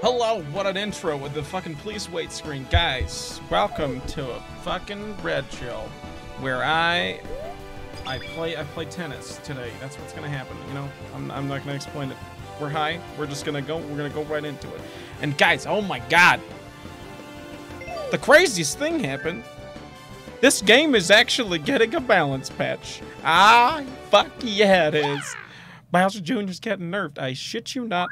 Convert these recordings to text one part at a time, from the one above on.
Hello, what an intro with the fucking please wait screen. Guys, welcome to a fucking red chill where I I play I play tennis today. That's what's gonna happen, you know? I'm, I'm not gonna explain it. We're high, we're just gonna go we're gonna go right into it. And guys, oh my god! The craziest thing happened. This game is actually getting a balance patch. Ah, fuck yeah it is. Bowser Jr.'s getting nerfed. I shit you not.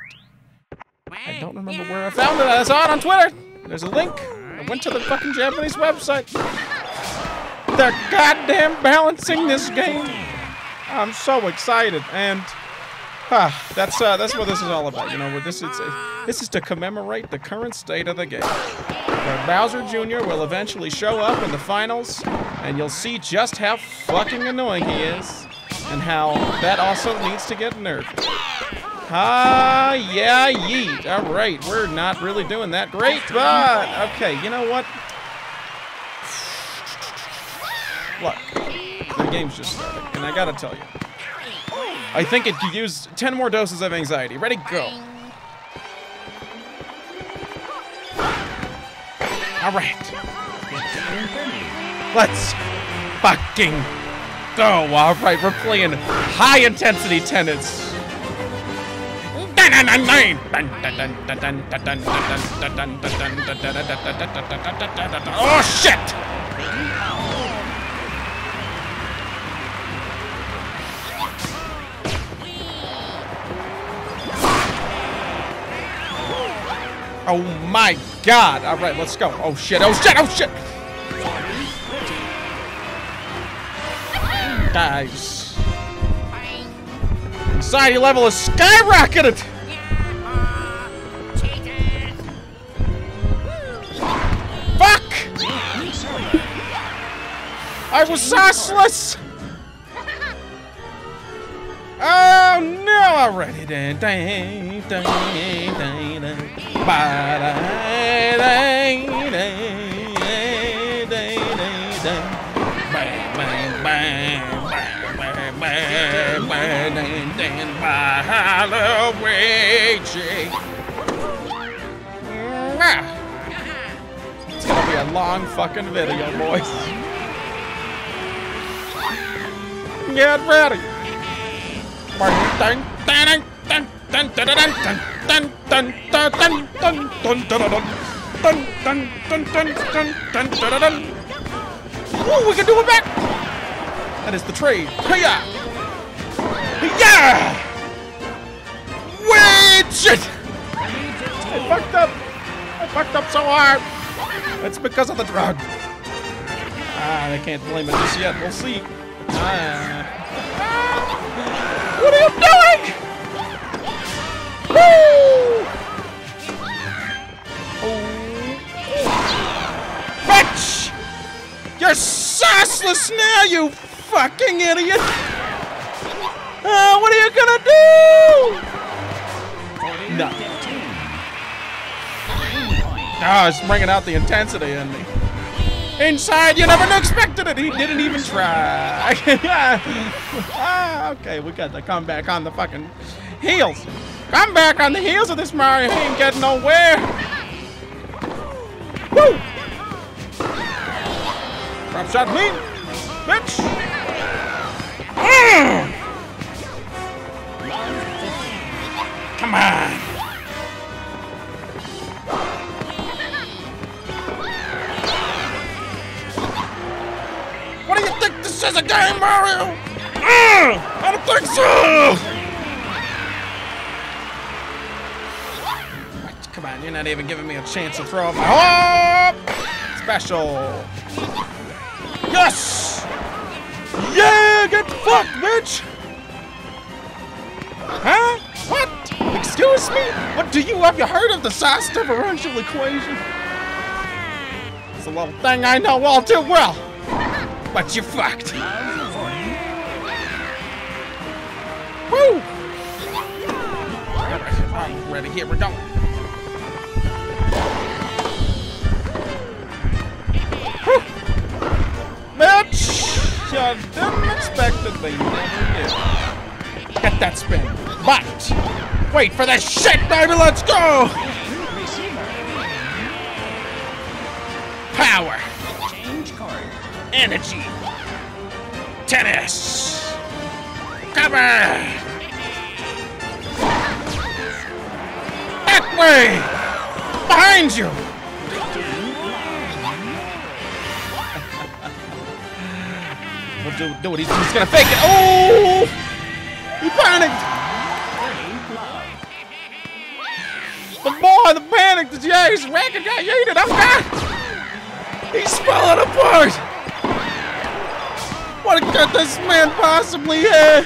I don't remember where I found it. I saw it on Twitter. There's a link. I went to the fucking Japanese website. They're goddamn balancing this game. I'm so excited, and ah, that's uh, that's what this is all about. You know, this is this is to commemorate the current state of the game, where Bowser Jr. will eventually show up in the finals, and you'll see just how fucking annoying he is, and how that also needs to get nerfed. Ah, yeah, yeet. All right, we're not really doing that great, but okay, you know what? Look, the game's just started, and I gotta tell you, I think it could use 10 more doses of anxiety. Ready, go. All right. Let's fucking go. All right, we're playing high intensity tennis. Oh shit! Oh my god! Alright, let's go. Oh shit, oh shit, oh shit! Guys. Anxiety level is skyrocketed! I was sauceless! Oh no! Already dang dang dang dang dang. It's gonna be a long fucking video, boys. Dun, dun. Ooh, we can do it back. That is the trade. Yeah! Wait, shit! I fucked up. I fucked up so hard. It's because of the drug. Ah, I can't blame it just yet. We'll see. What are you doing? Woo! Oh. Bitch! You're sauceless now, you fucking idiot! Uh, what are you gonna do? Nothing. Ah, it's bringing out the intensity in me. Inside, you never expected it. He didn't even try. ah, okay, we got to come back on the fucking heels. Come back on the heels of this Mario. He ain't getting nowhere. Woo! Drop shot me, bitch. Mm. Come on. Game, Mario? Mm, I don't think so! Come on, you're not even giving me a chance to throw up my hop! Special! Yes! Yeah, get fucked, bitch! Huh? What? Excuse me? What do you have you heard of the size differential equation? It's a little thing I know all too well but you fucked. Woo! I'm ready. Here we're going. Woo! Bitch! I. Get that spin. But! Wait for the shit, baby! Let's go! Power! Energy. Tennis. Cover. That way. Behind you. Well, do, do it. He's, he's gonna fake it. Oh! He panicked. The boy, the panic, the he's wrecking, got yeeted. I'm got. He's falling apart. What could this man possibly have?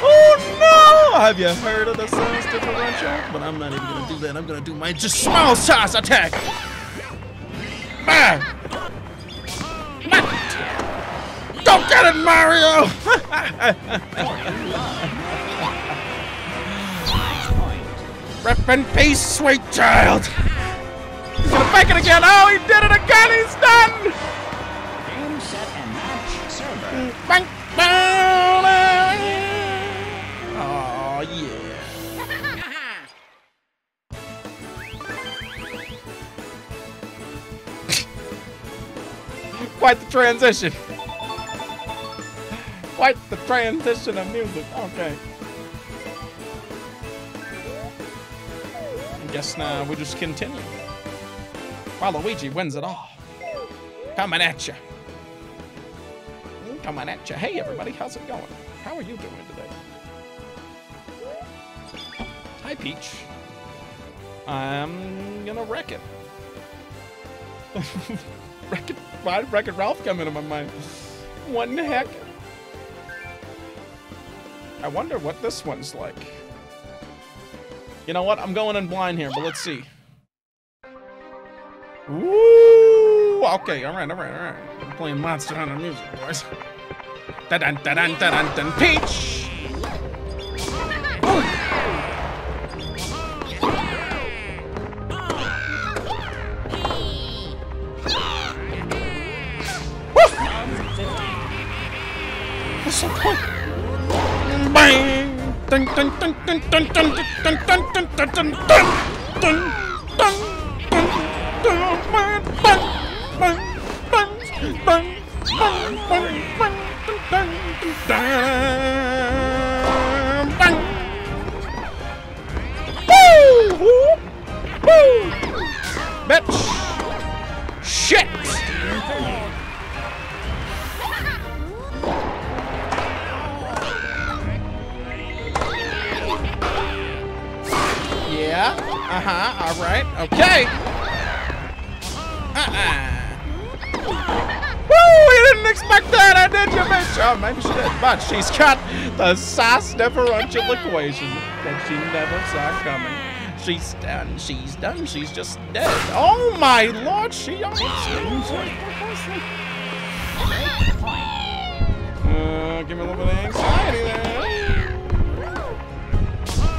Oh no! Have you heard of the size differential? But I'm not even gonna do that. I'm gonna do my just small size attack. Bam! Don't get it, Mario! Rip in peace, sweet child! He's gonna fake it again! Oh, he did it again! He's done! Server. Bang, bang, Oh, yeah. Quite the transition. Quite the transition of music. Okay. I guess now we just continue. Waluigi wins it all. Coming at you. Coming at you. Hey, everybody, how's it going? How are you doing today? Hi, Peach. I'm gonna wreck it. wreck it. Why did Wreck It Ralph come into my mind? What in the heck? I wonder what this one's like. You know what? I'm going in blind here, but let's see. Ooh, okay, all right, all right, all right. I'm playing Monster Hunter music, boys. Da dun da dun da dun dun. Peach. What's so point? Bang! Dun dun dun dun dun dun dun dun dun dun dun dun dun dun bang! Woo! Woo! Bitch! Shit! Yeah. Uh-huh. All right. Okay. Uh-uh. Didn't expect that, I did you, bitch? Oh, maybe she did. But she's got the sauce differential equation that she never saw coming. She's done. She's done. She's just dead. Oh, my lord. She almost uh, give me a little bit of anxiety there.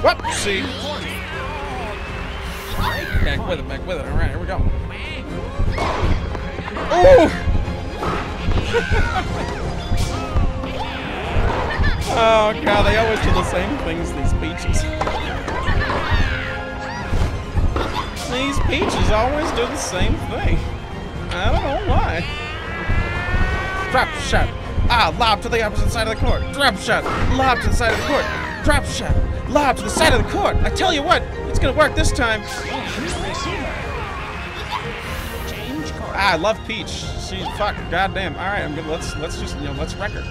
Whoopsie. Back with it, back with it. All right, here we go. Ooh! Oh god, they always do the same things, these peaches. These peaches always do the same thing. I don't know why. Drop shot. Ah, lob to the opposite side of the court. Drop shot. Lob to the side of the court. Drop shot. Lob to the side of the court. I tell you what, it's gonna work this time. Ah, I love Peach. She's fuck, goddamn. All right, I'm gonna let's let's just you know let's wreck her.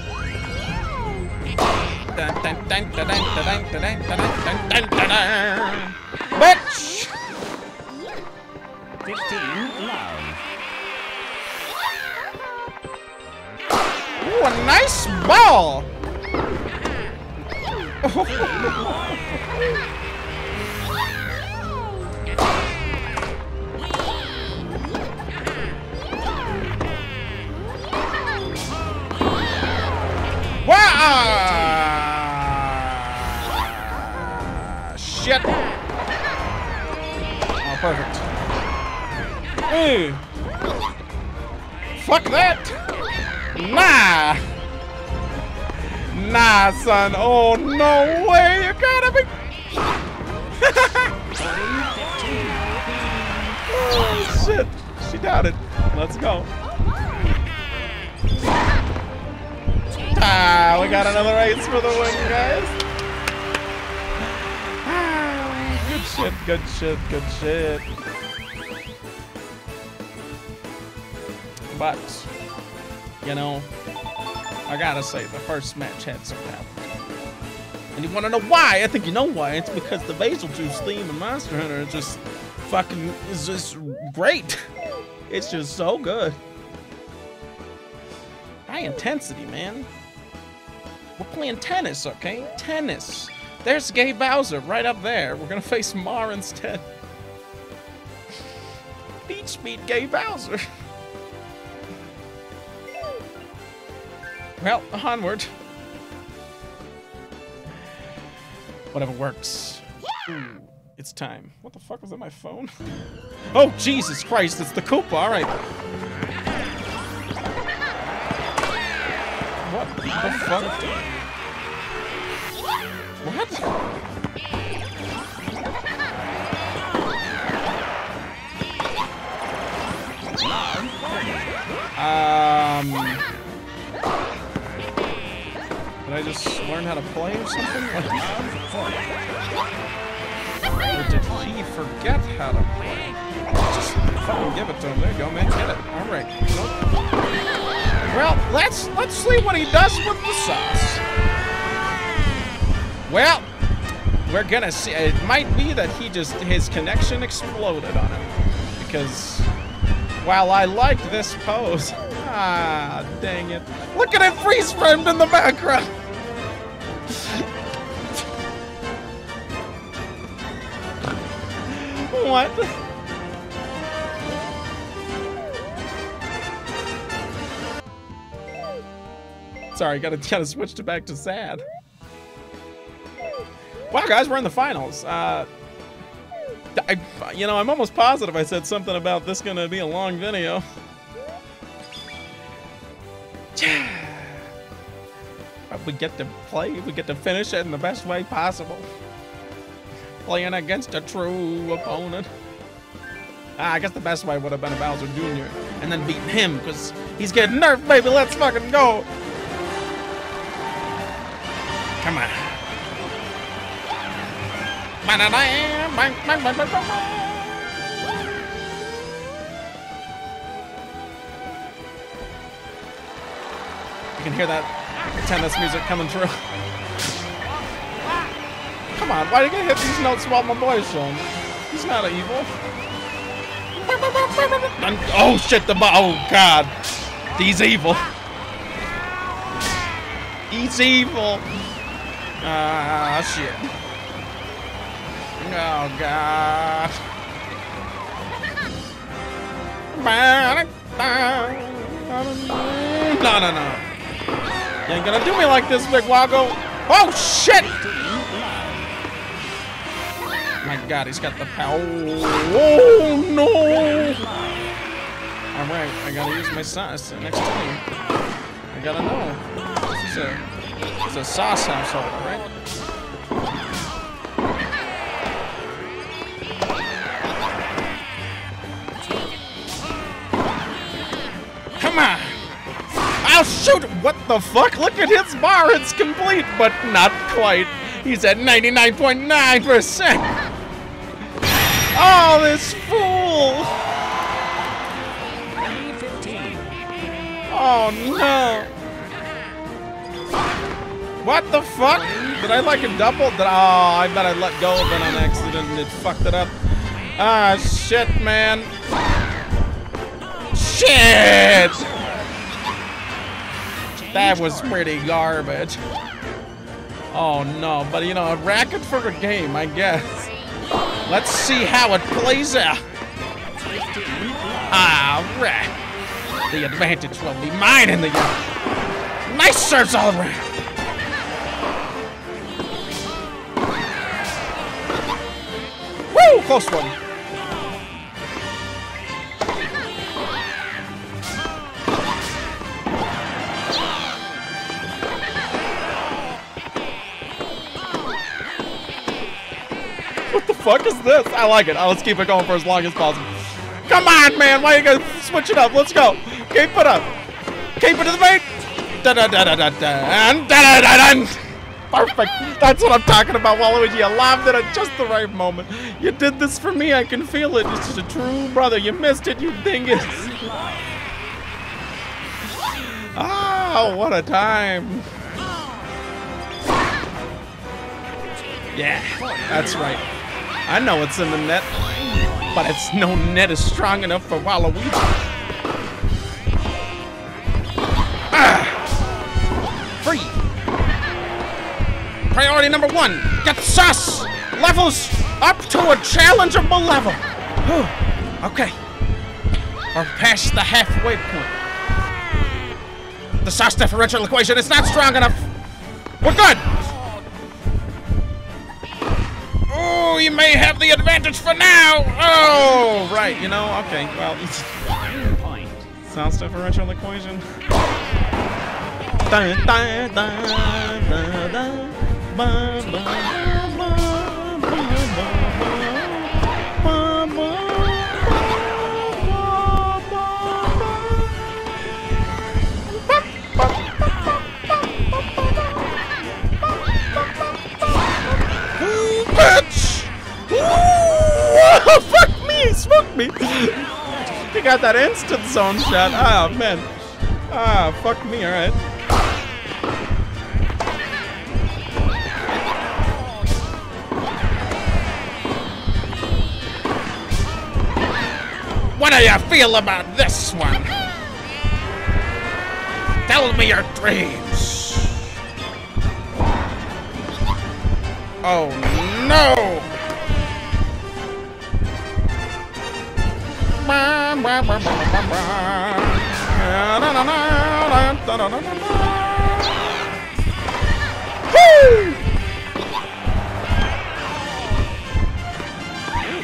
Nah, son. Oh, no way! You gotta be... oh, shit. you doubted. Let's go. Ah, we got another ace for the win, guys. Ah, good shit, good shit, good shit. But, you know, I gotta say, the first match had some power. And you wanna know why? I think you know why. It's because the Bazelgeuse theme in Monster Hunter is just fucking, is just great. It's just so good. High intensity, man. We're playing tennis, okay? Tennis. There's Gay Bowser right up there. We're gonna face Mar instead. Peach beat Gay Bowser. Well, onward. Whatever works. It's time. What the fuck was that, my phone? Oh, Jesus Christ, it's the Koopa, alright. What the fuck? What? Learn how to play or something? or did he forget how to play? Just fucking give it to him. There you go, man. Get it. All right. Well, let's let's see what he does with the sauce. Well, we're gonna see. It might be that he just his connection exploded on him because while I like this pose. Ah, dang it. Look at it freeze framed in the background. What? Sorry, gotta gotta switch to back to sad. Wow, guys, we're in the finals. Uh, I, you know, I'm almost positive I said something about this gonna be a long video. We get to play, we get to finish it in the best way possible. Playing against a true opponent. Ah, I guess the best way would have been a Bowser Jr. and then beating him because he's getting nerfed, baby. Let's fucking go. Come on. You can hear that tennis music coming through. Come on, why do you get hit these notes while my boy's showing? He's not evil. Oh shit, the bo- oh god. He's evil. He's evil. Ah, shit. Oh god. No, no, no. You ain't gonna do me like this, Big Wago. Oh, shit! God, he's got the power. Oh, no! Alright, I gotta use my sauce next time. I gotta know. This is a, is a sauce household, alright? Come on! I'll shoot! What the fuck? Look at his bar, it's complete, but not quite. He's at 99.9%! Oh, this fool! Oh no! What the fuck? Did I like a double? Did, oh, I bet I let go of it on accident and it fucked it up. Ah, shit, man. Shit! That was pretty garbage. Oh no, but you know, a racket for a game, I guess. Let's see how it plays out. Alright. The advantage will be mine in the end. Nice serves all around. Woo! Close one. Fuck is this? I like it. Oh, let's keep it going for as long as possible. Come on, man. Why you gonna switch it up? Let's go. Keep it up. Keep it to the beat. Da da da da da da. And da da da da. Perfect. That's what I'm talking about, Waluigi. You laughed it at just the right moment. You did this for me. I can feel it. This is a true brother. You missed it, you dingus. Oh, what a time. Yeah, that's right. I know it's in the net, but it's no net is strong enough for Waluigi. Ah! Free. Priority number one, get sus! Levels up to a challengeable level. Whew. Okay. Or past the halfway point. The sus differential equation is not strong enough. We're good. You may have the advantage for now. Oh, right. You know, okay. Well. Sounds differential equation. Dun, dun, dun, fuck me! You got that instant zone shot. Ah, man. Ah, fuck me, alright. What do you feel about this one? Tell me your dreams. Oh no!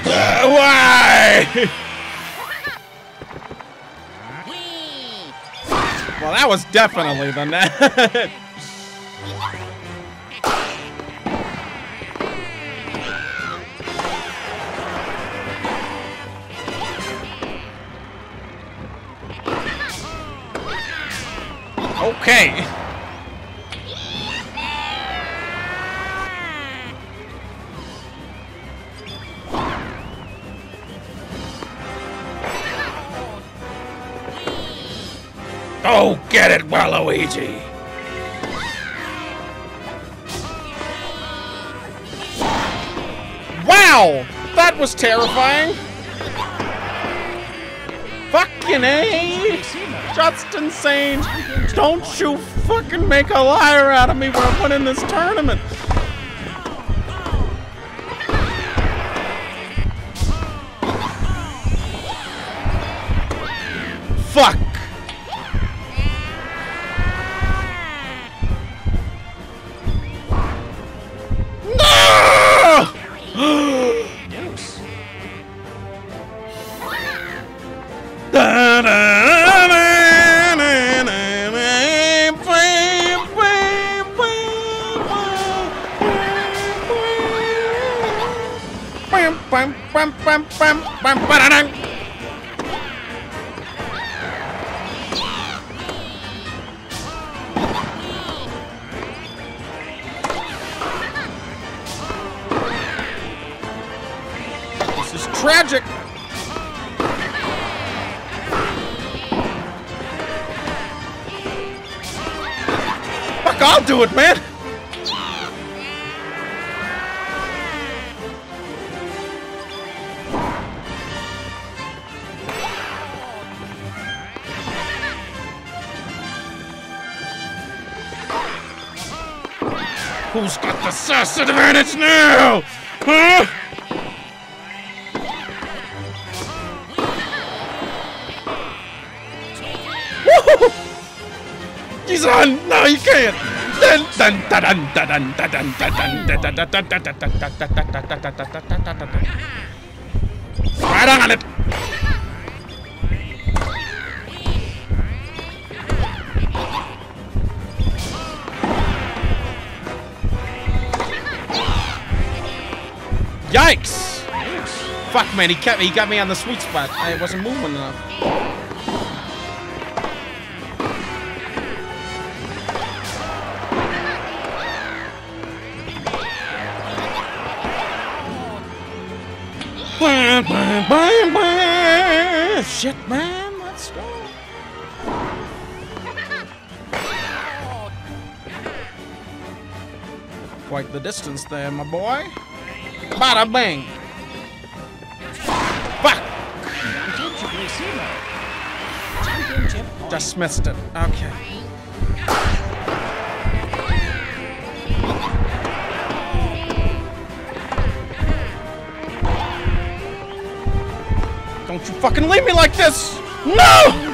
Uh, Why? well, that was definitely the net. okay. Oh, get it, Waluigi! Wow! That was terrifying! Fucking A! Just insane! Don't you fucking make a liar out of me when I'm winning this tournament! I'll do it, man. Who's got the sus advantage now? Huh? He's on! No, you can't! Right on it. Yikes! Fuck man, he kept me, he got me on the sweet spot. I wasn't moving enough. Bam, bam, bam, bam. Shit, man, let's go. Quite the distance there, my boy. Bada bang. Just missed it. Okay. You fucking leave me like this! No!